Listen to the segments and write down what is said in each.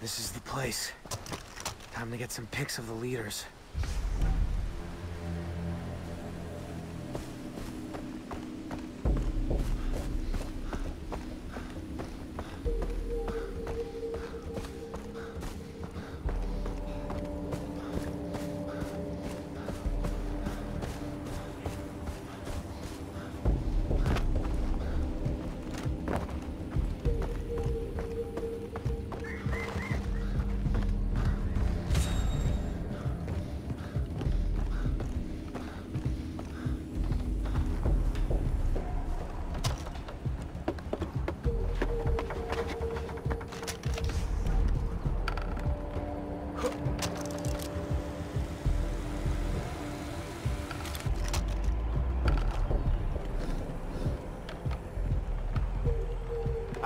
This is the place. Time to get some pics of the leaders.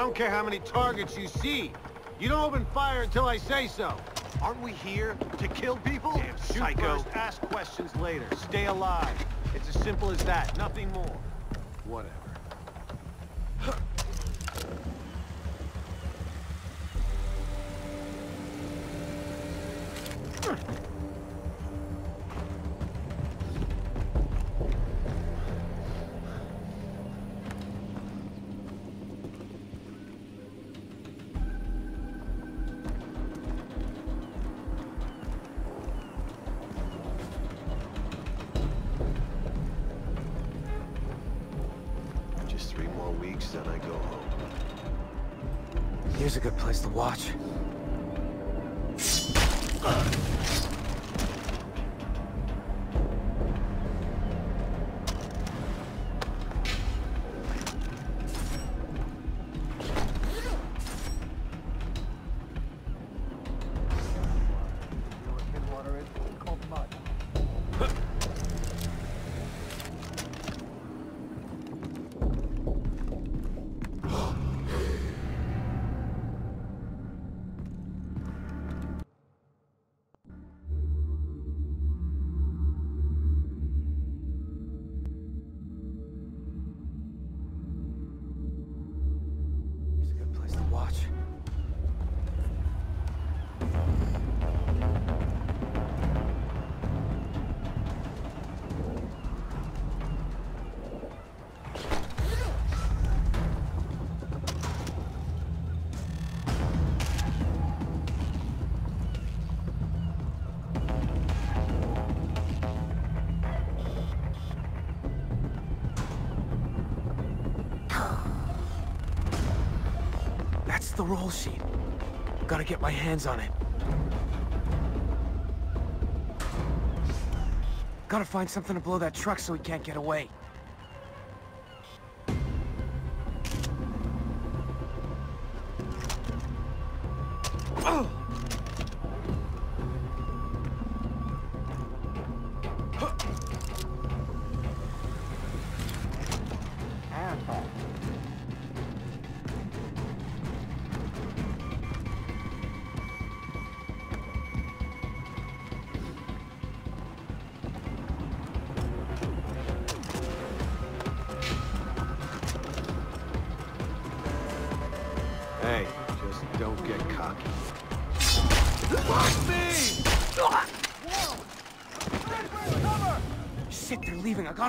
I don't care how many targets you see. You don't open fire until I say so. Aren't we here to kill people? Damn Shoot psycho. first, ask questions later. Stay alive. It's as simple as that, nothing more. Whatever. Weeks, then I go home. Here's a good place to watch. The roll sheet. Gotta get my hands on it. Gotta find something to blow that truck so he can't get away.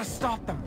Gotta stop them.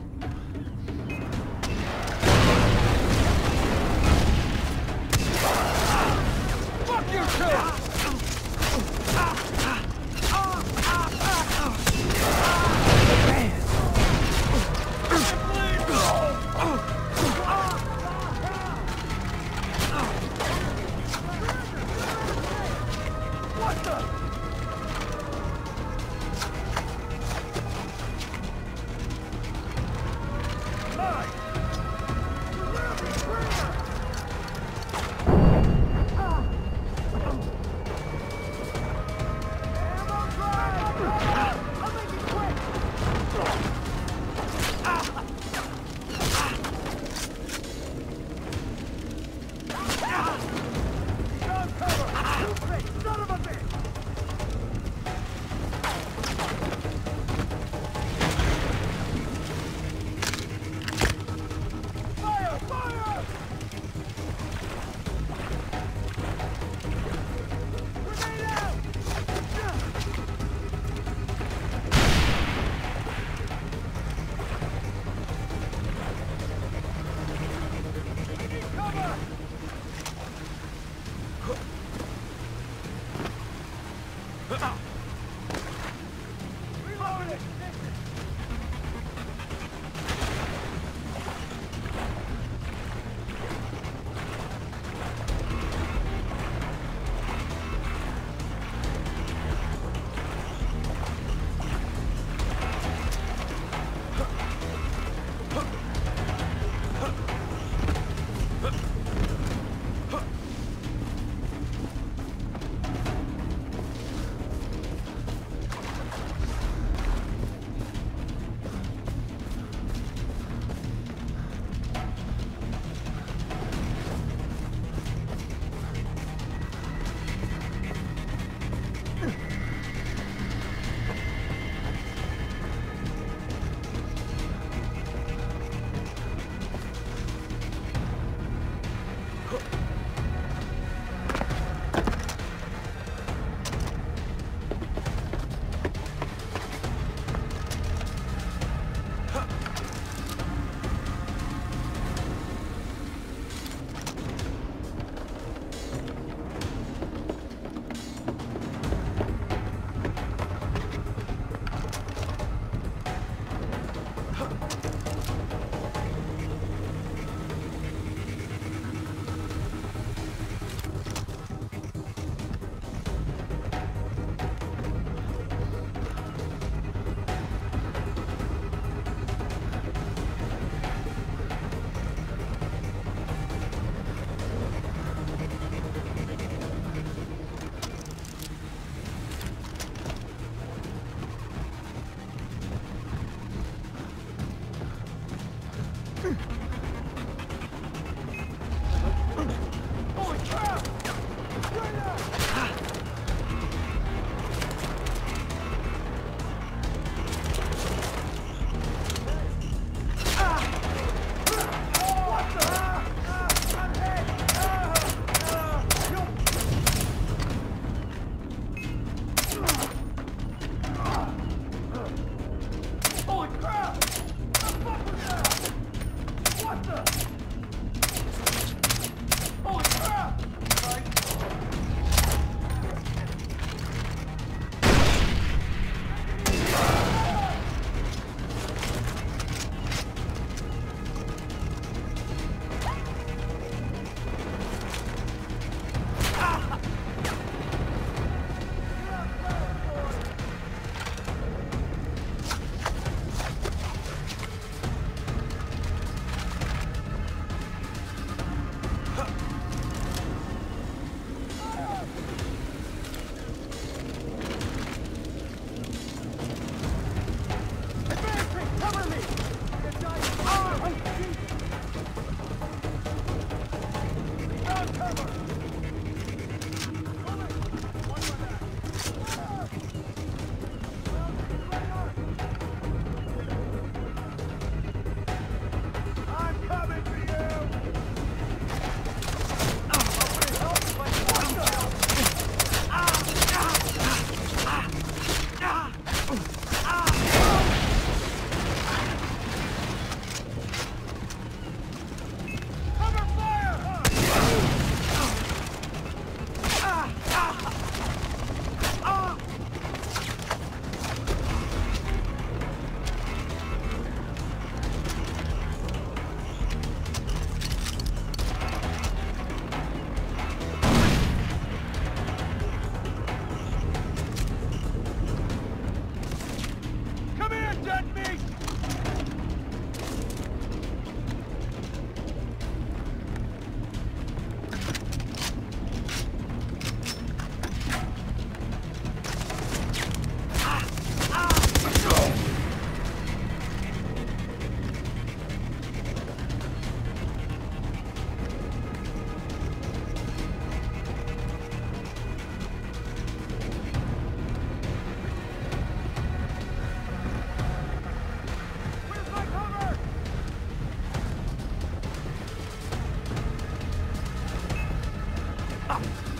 あっ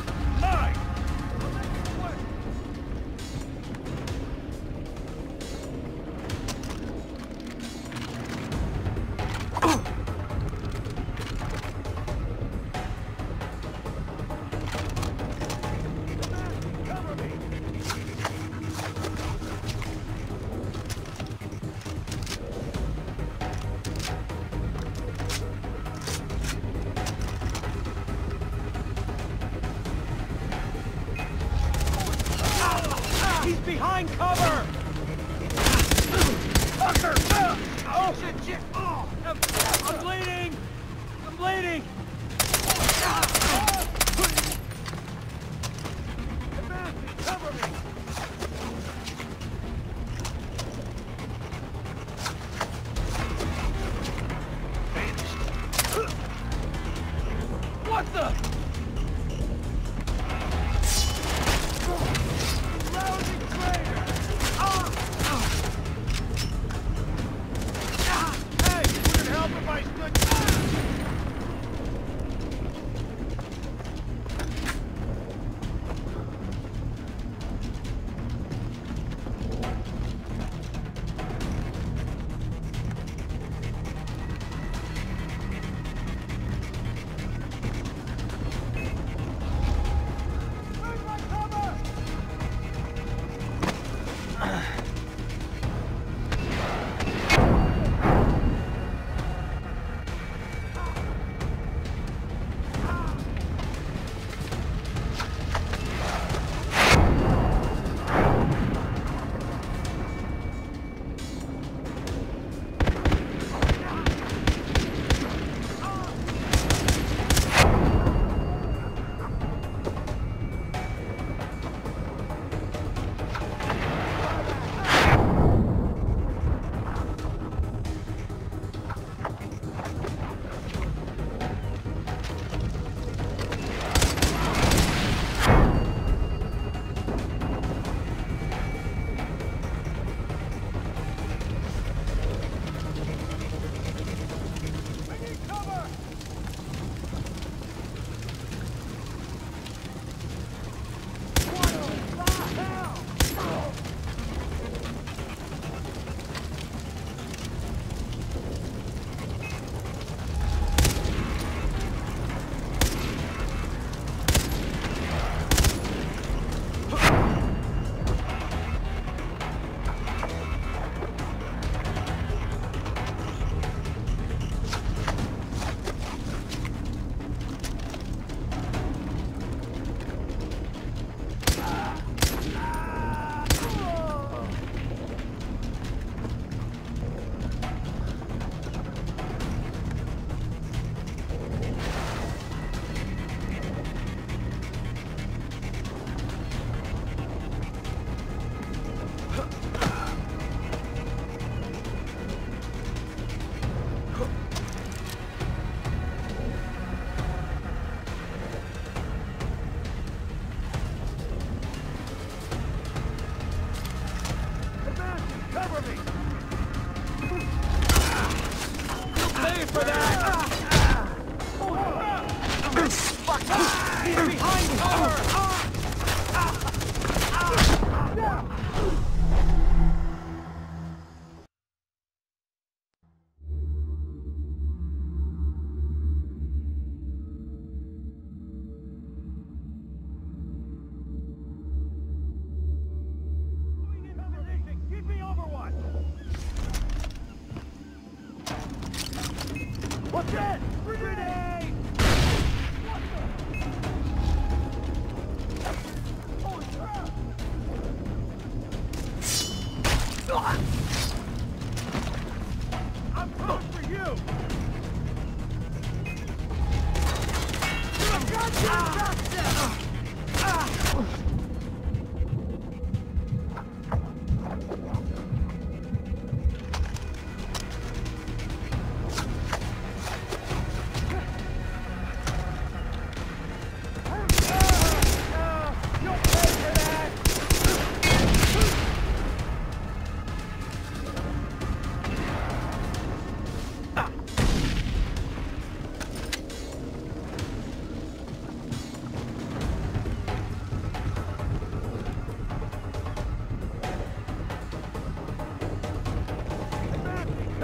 Ah!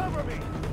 Cover me!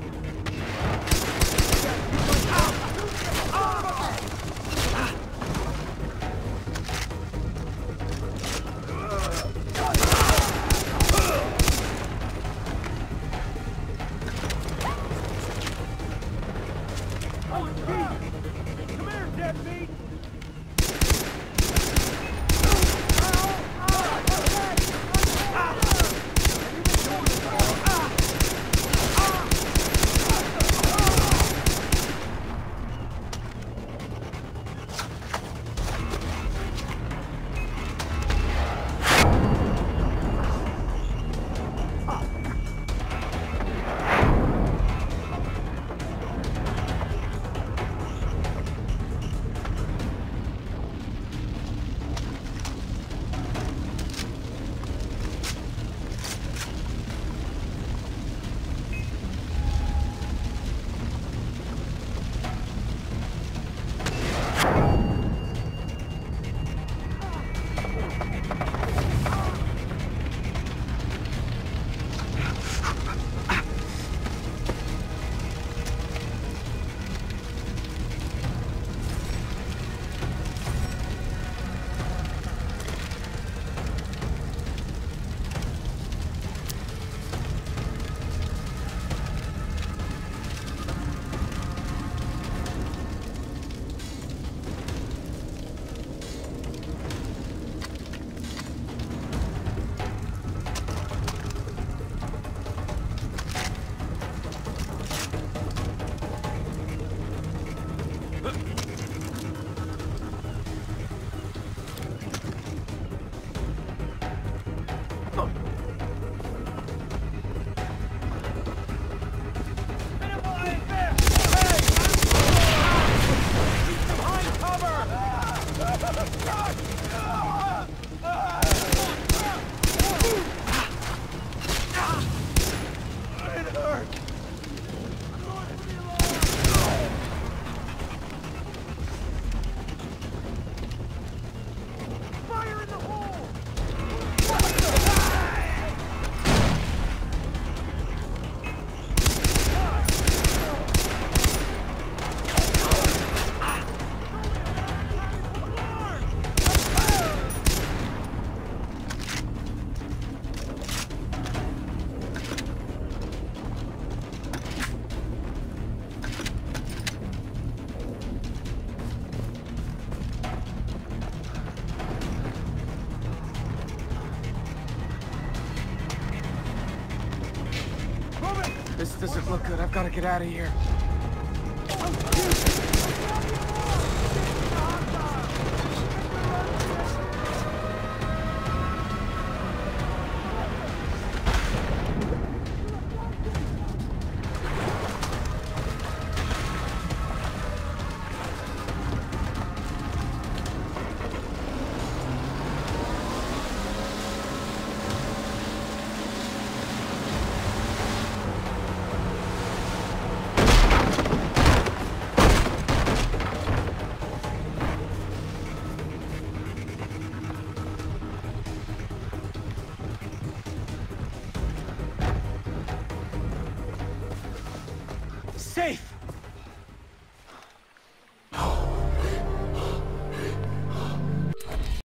Get out of here.